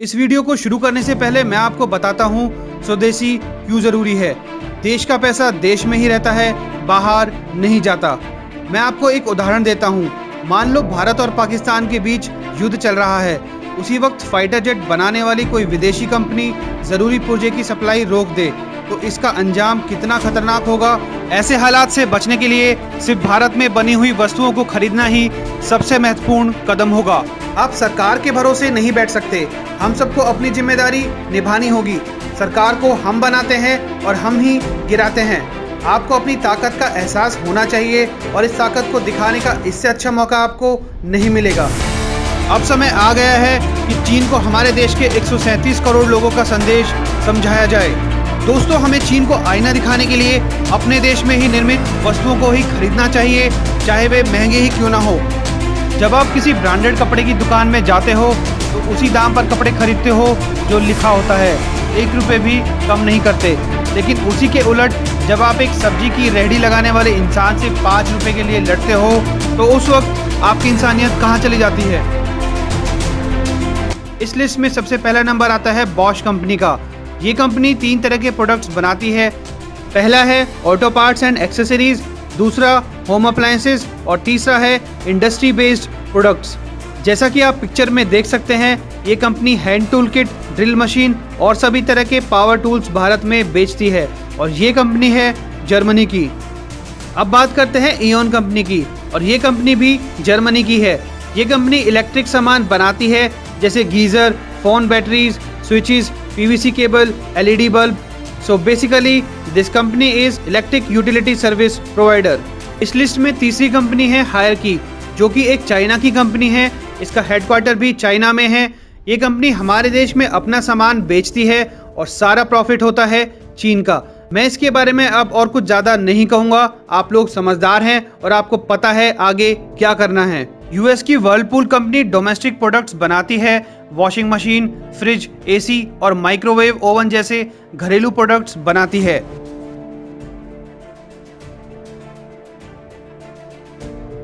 इस वीडियो को शुरू करने से पहले मैं आपको बताता हूँ, स्वदेशी क्यों ज़रूरी है? देश का पैसा देश में ही रहता है, बाहर नहीं जाता। मैं आपको एक उदाहरण देता हूँ। मान लो भारत और पाकिस्तान के बीच युद्ध चल रहा है। उसी वक्त फाइटर जेट बनाने वाली कोई विदेशी कंपनी ज़रूरी पुर्जे की सप्लाई रोक दे। तो इसका अंजाम कितना खतरनाक होगा? ऐसे हालात से बचने के लिए सिर्फ़ भारत में बनी हुई वस्तुओं को खरीदना ही सबसे महत्वपूर्ण कदम होगा। आप सरकार के भरोसे नहीं बैठ सकते। हम सबको अपनी ज़िम्मेदारी निभानी होगी। सरकार को हम बनाते हैं और हम ही गिराते हैं। आपको अपनी ताकत का एहसास होना चाहिए और इस ताकत को दिखाने का इससे अच्छा मौका आपको नहीं मिलेगा। अब समय आ गया है कि चीन को हमारे देश के 137 करोड़ लोगों का संदेश समझाया जाए। दोस्तों, हमें चीन को आईना दिखाने के लिए अपने देश में ही निर्मित वस्तुओं को ही खरीदना चाहिए, चाहे वे महँगे ही क्यों ना हो। जब आप किसी ब्रांडेड कपड़े की दुकान में जाते हो तो उसी दाम पर कपड़े खरीदते हो जो लिखा होता है। एक रुपये भी कम नहीं करते। लेकिन उसी के उलट, जब आप एक सब्ज़ी की रेहड़ी लगाने वाले इंसान से पाँच रुपए के लिए लड़ते हो तो उस वक्त आपकी इंसानियत कहाँ चली जाती है? इस लिस्ट में सबसे पहला नंबर आता है बॉश कंपनी का। ये कंपनी तीन तरह के प्रोडक्ट्स बनाती है। पहला है ऑटो पार्ट्स एंड एक्सेसरीज दूसरा होम अप्लायंसेज और तीसरा है इंडस्ट्री बेस्ड प्रोडक्ट्स जैसा कि आप पिक्चर में देख सकते हैं, ये company hand tool kit drill machine और सभी तरह के पावर टूल्स भारत में बेचती है और ये कंपनी है जर्मनी की. अब बात करते हैं ईओन कंपनी की और ये कंपनी भी जर्मनी की है. ये कंपनी इलेक्ट्रिक सामान बनाती है, जैसे geyser phone batteries switches PVC cable LED bulb so basically this company is electric utility service provider इस लिस्ट में तीसरी कंपनी है हायर की, जो कि एक चाइना की कंपनी है। इसका हेडक्वार्टर भी चाइना में है। ये कंपनी हमारे देश में अपना सामान बेचती है और सारा प्रॉफिट होता है चीन का। मैं इसके बारे में अब और कुछ ज़्यादा नहीं कहूँगा। आप लोग समझदार हैं और आपको पता है आगे क्या करना है। यूएस की वर्लपूल कंपनी डोमेस्टिक प्रोडक्ट्स बनाती है। वॉशिंग मशीन फ्रिज एसी और माइक्रोवेव ओवन जैसे घरेलू प्रोडक्ट्स बनाती है।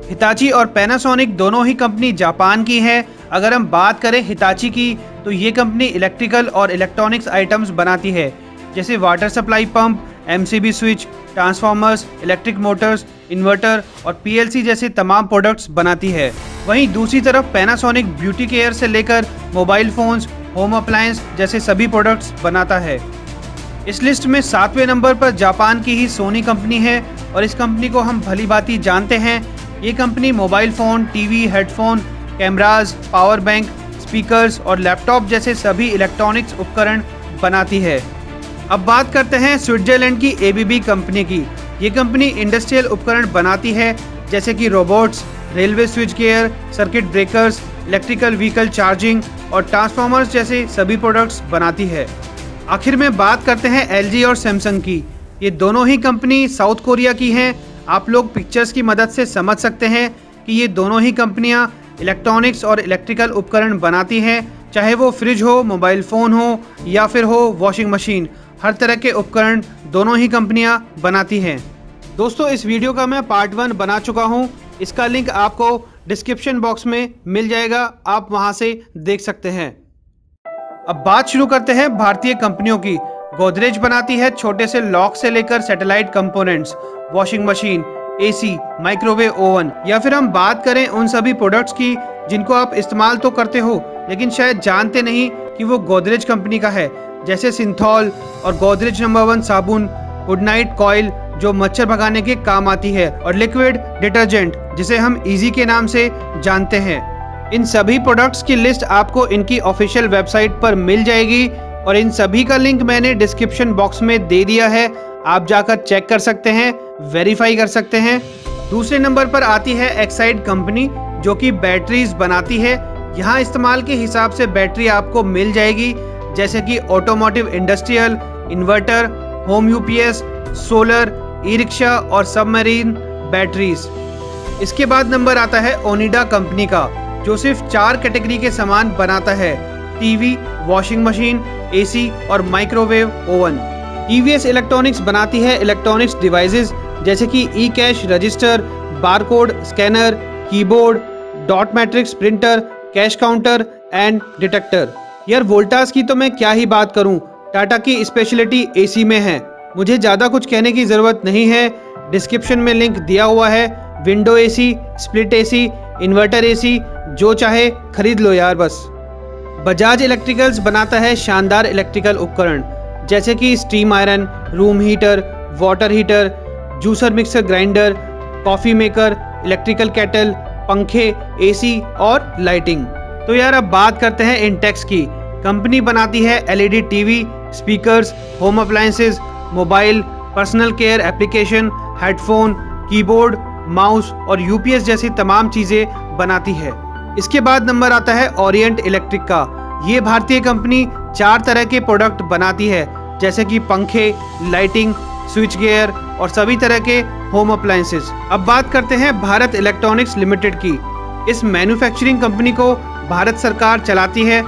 हिताची और पैनासोनिक दोनों ही कंपनी जापान की है। अगर हम बात करें हिताची की तो ये कंपनी इलेक्ट्रिकल और इलेक्ट्रॉनिक्स आइटम्स बनाती है। जैसे water supply pump MCB switch transformers electric motors inverter और पीएलसी जैसे तमाम प्रोडक्ट्स बनाती है। वहीं दूसरी तरफ़ पैनासोनिक ब्यूटी केयर से लेकर मोबाइल फोन्स होम अप्लायंस जैसे सभी प्रोडक्ट्स बनाता है। इस लिस्ट में सातवें नंबर पर जापान की ही सोनी कंपनी है और इस कंपनी को हम भली जानते हैं। ये company mobile phone, TV, headphone cameras power bank, speakers और लैपटॉप जैसे सभी इलेक्ट्रॉनिक्स उपकरण बनाती है। अब बात करते हैं स्विट्जरलैंड की एबीबी कंपनी की। ये कंपनी इंडस्ट्रियल उपकरण बनाती है, जैसे कि robots, railway switch gear circuit breakers, electrical vehicle charging और ट्रांसफार्मर्स जैसे सभी प्रोडक्ट्स बनाती है। आखिर में बात करते हैं एलजी और सैमसंग की। ये दोनों ही कंपनी साउथ कोरिया की हैं आप लोग पिक्चर्स की मदद से समझ सकते हैं कि ये दोनों ही कंपनियाँ इलेक्ट्रॉनिक्स और इलेक्ट्रिकल उपकरण बनाती हैं, चाहे वो फ्रिज हो मोबाइल फ़ोन हो, या फिर हो वॉशिंग मशीन हर तरह के उपकरण दोनों ही कंपनियाँ बनाती हैं। दोस्तों, इस वीडियो का मैं पार्ट वन बना चुका हूँ। इसका लिंक आपको डिस्क्रिप्शन बॉक्स में मिल जाएगा। आप वहाँ से देख सकते हैं। अब बात शुरू करते हैं भारतीय कंपनियों की। गोदरेज बनाती है छोटे से लॉक से लेकर satellite components washing machine AC, microwave oven या फिर हम बात करें उन सभी प्रोडक्ट्स की जिनको आप इस्तेमाल तो करते हो लेकिन शायद जानते नहीं कि वो गोदरेज कंपनी का है जैसे सिंथॉल और गोदरेज नंबर वन साबुन गुड नाइट कॉयल जो मच्छर भगाने के काम आती है और लिक्विड डिटर्जेंट जिसे हम इजी के नाम से जानते हैं। इन सभी प्रोडक्ट्स की लिस्ट आपको इनकी ऑफिशियल वेबसाइट पर मिल जाएगी और इन सभी का लिंक मैंने डिस्क्रिप्शन बॉक्स में दे दिया है। आप जाकर चेक कर सकते हैं, वेरीफाई कर सकते हैं। दूसरे नंबर पर आती है एक्साइड कंपनी, जो कि बैटरीज बनाती है। यहाँ इस्तेमाल के हिसाब से बैटरी आपको मिल जाएगी, जैसे कि automotive industrial inverter home UPS solar e rickshaw और सबमरीन बैटरीज इसके बाद नंबर आता है ओनिडा कंपनी का, जो सिर्फ़ चार कैटेगरी के सामान बनाता है टीवी वॉशिंग मशीन एसी और माइक्रोवेव ओवन। टीवीएस इलेक्ट्रॉनिक्स बनाती है इलेक्ट्रॉनिक्स डिवाइसेस जैसे कि e cash register barcode scanner keyboard dot matrix printer cash counter and detector यार वोल्टास की तो मैं क्या ही बात करूँ? टाटा की स्पेशलिटी एसी में है। मुझे ज़्यादा कुछ कहने की ज़रूरत नहीं है। डिस्क्रिप्शन में लिंक दिया हुआ है। Window AC split AC inverter AC जो चाहे खरीद लो यार बस। बजाज इलेक्ट्रिकल्स बनाता है शानदार इलेक्ट्रिकल उपकरण, जैसे कि steam iron, room heater, water heater, juicer mixer grinder, coffee maker, electrical kettle, पंखे, एसी और लाइटिंग। तो यार अब बात करते हैं इंटेक्स की। कंपनी बनाती है LED TV, speakers, home appliances mobile, personal care application, headphone, keyboard, mouse और यूपीएस जैसी तमाम चीज़ें बनाती है। इसके बाद नंबर आता है ओरिएंट इलेक्ट्रिक का। ये भारतीय कंपनी चार तरह के प्रोडक्ट बनाती है, जैसे कि पंखे लाइटिंग स्विच गियर और सभी तरह के होम अप्लायंसेस अब बात करते हैं भारत इलेक्ट्रॉनिक्स लिमिटेड की। इस मैन्युफैक्चरिंग कंपनी को भारत सरकार चलाती है।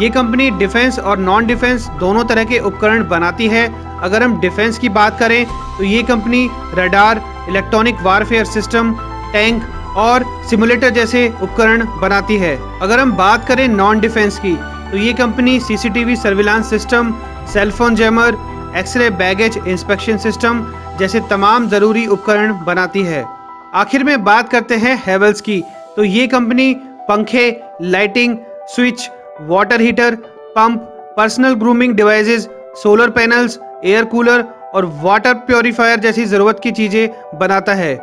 ये कंपनी डिफेंस और नॉन डिफेंस दोनों तरह के उपकरण बनाती है। अगर हम डिफेंस की बात करें तो ये company radar electronic warfare system tank और सिमुलेटर जैसे उपकरण बनाती है। अगर हम बात करें नॉन डिफेंस की तो ये company CCTV surveillance system cellphone jammer X-ray baggage inspection system जैसे तमाम ज़रूरी उपकरण बनाती है। आखिर में बात करते हैं हेवल्स की तो ये कंपनी पंखे lighting switch water heater pump personal grooming devices solar panels air cooler और वाटर प्योरीफायर जैसी ज़रूरत की चीज़ें बनाता है।